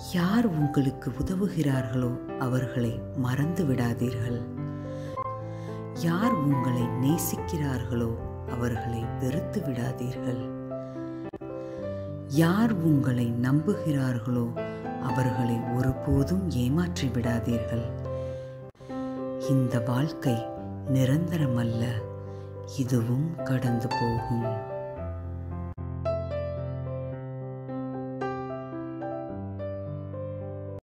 யார் உங்களுக்கு உதவுகிறார்களோ அவர்களை மறந்து விடாதீர்கள். யார் உங்களை நேசிக்கிறார்களோ அவர்களை வெறுத்து விடாதீர்கள். யார் உங்களை நம்புகிறார்களோ அவர்களை ஒருபோதும் ஏமாற்றி விடாதீர்கள். இந்த வாழ்க்கை நிரந்தரமல்ல இதுவும் கடந்து போகும்.